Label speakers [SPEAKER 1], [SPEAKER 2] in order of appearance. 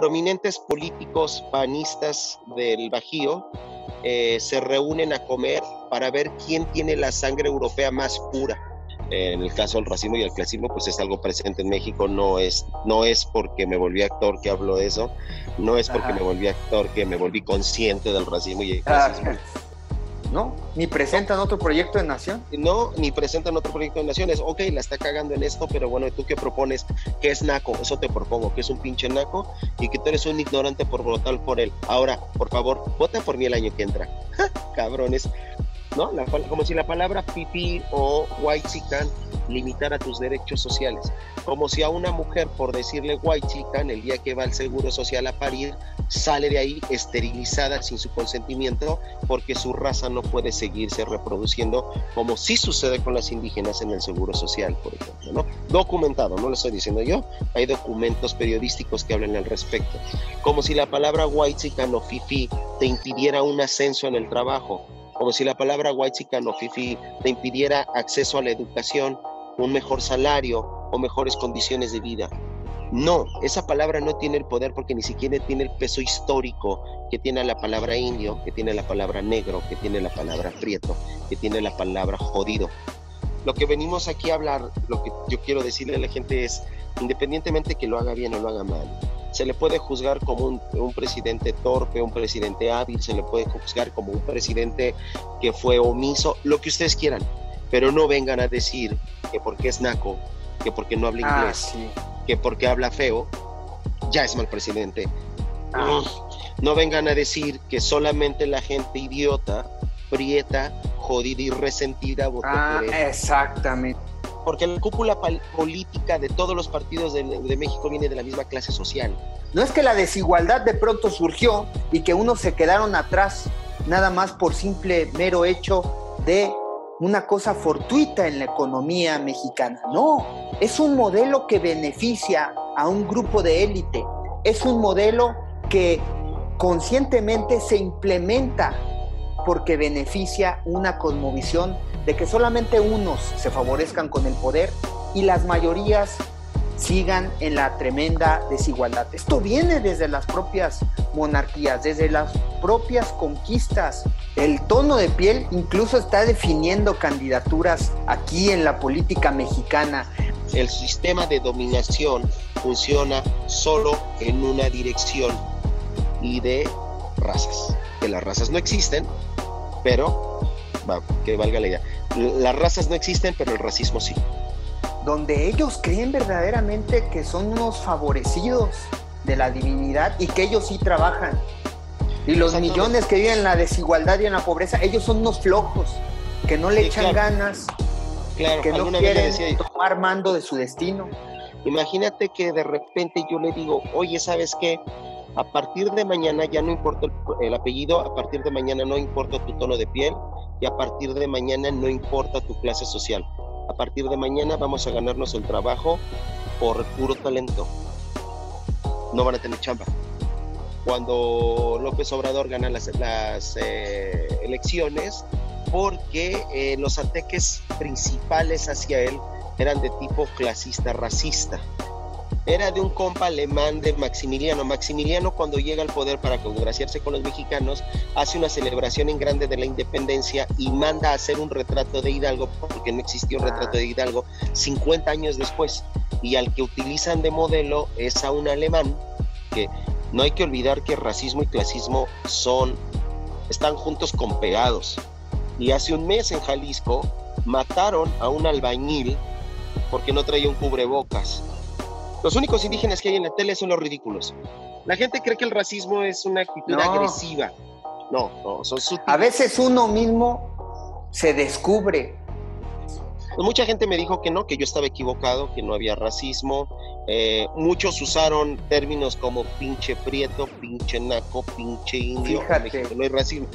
[SPEAKER 1] prominentes políticos panistas del Bajío eh, se reúnen a comer para ver quién tiene la sangre europea más pura. En el caso del racismo y el clasismo, pues es algo presente en México, no es, no es porque me volví actor que hablo de eso, no es porque me volví actor que me volví consciente del racismo y el ah, clasismo.
[SPEAKER 2] ¿No? Ni presentan otro proyecto de nación.
[SPEAKER 1] No, ni presentan otro proyecto de naciones. Ok, la está cagando en esto, pero bueno, ¿tú qué propones? ¿Qué es naco? Eso te propongo, que es un pinche naco y que tú eres un ignorante por votar por él. Ahora, por favor, vota por mí el año que entra. Cabrones. ¿No? como si la palabra pipi o white chican limitara tus derechos sociales. Como si a una mujer, por decirle white chican, el día que va al seguro social a parir, sale de ahí esterilizada sin su consentimiento porque su raza no puede seguirse reproduciendo como sí sucede con las indígenas en el seguro social, por ejemplo, ¿no? Documentado, no lo estoy diciendo yo, hay documentos periodísticos que hablan al respecto. Como si la palabra white o fifi te impidiera un ascenso en el trabajo, como si la palabra white o fifi te impidiera acceso a la educación, un mejor salario o mejores condiciones de vida. No, esa palabra no tiene el poder porque ni siquiera tiene el peso histórico que tiene la palabra indio, que tiene la palabra negro, que tiene la palabra prieto, que tiene la palabra jodido. Lo que venimos aquí a hablar, lo que yo quiero decirle a la gente es, independientemente que lo haga bien o lo haga mal, se le puede juzgar como un, un, presidente torpe, un presidente hábil, se le puede juzgar como un presidente que fue omiso, lo que ustedes quieran, pero no vengan a decir que porque es naco, que porque no habla ah, inglés, que porque habla feo, ya es mal presidente. Ah. No vengan a decir que solamente la gente idiota, prieta, jodida y resentida votó
[SPEAKER 2] ah, por él. Exactamente.
[SPEAKER 1] Porque la cúpula política de todos los partidos de, de México viene de la misma clase social.
[SPEAKER 2] No es que la desigualdad de pronto surgió y que unos se quedaron atrás nada más por simple mero hecho de una cosa fortuita en la economía mexicana. No, es un modelo que beneficia a un grupo de élite. Es un modelo que conscientemente se implementa porque beneficia una cosmovisión de que solamente unos se favorezcan con el poder y las mayorías sigan en la tremenda desigualdad. Esto viene desde las propias monarquías, desde las propias conquistas. El tono de piel incluso está definiendo candidaturas aquí en la política mexicana.
[SPEAKER 1] El sistema de dominación funciona solo en una dirección y de razas. Que las razas no existen, pero que valga la idea. Las razas no existen, pero el racismo sí
[SPEAKER 2] donde ellos creen verdaderamente que son unos favorecidos de la divinidad y que ellos sí trabajan. Y los millones que viven en la desigualdad y en la pobreza, ellos son unos flojos, que no le echan ganas, que no quieren tomar mando de su destino.
[SPEAKER 1] Imagínate que de repente yo le digo, oye, ¿sabes qué? A partir de mañana ya no importa el apellido, a partir de mañana no importa tu tono de piel y a partir de mañana no importa tu clase social a partir de mañana vamos a ganarnos el trabajo por puro talento. No van a tener chamba. Cuando López Obrador gana las, eh, elecciones, porque eh, los ataques principales hacia él eran de tipo clasista, racista era de un compa alemán de Maximiliano. Maximiliano cuando llega al poder para congraciarse con los mexicanos, hace una celebración en grande de la independencia y manda a hacer un retrato de Hidalgo, porque no existía un retrato de Hidalgo, 50 años después. Y al que utilizan de modelo es a un alemán, que no hay que olvidar que racismo y clasismo son, están juntos con pegados. Y hace un mes en Jalisco mataron a un albañil porque no traía un cubrebocas los únicos indígenas que hay en la tele son los ridículos. La gente cree que el racismo es una actitud agresiva. No, no, son sutiles.
[SPEAKER 2] A veces uno mismo se descubre.
[SPEAKER 1] Pues mucha gente me dijo que no, que yo estaba equivocado, que no había racismo. Eh, muchos usaron términos como pinche prieto, pinche naco, pinche indio.
[SPEAKER 2] Fíjate.
[SPEAKER 1] no hay racismo.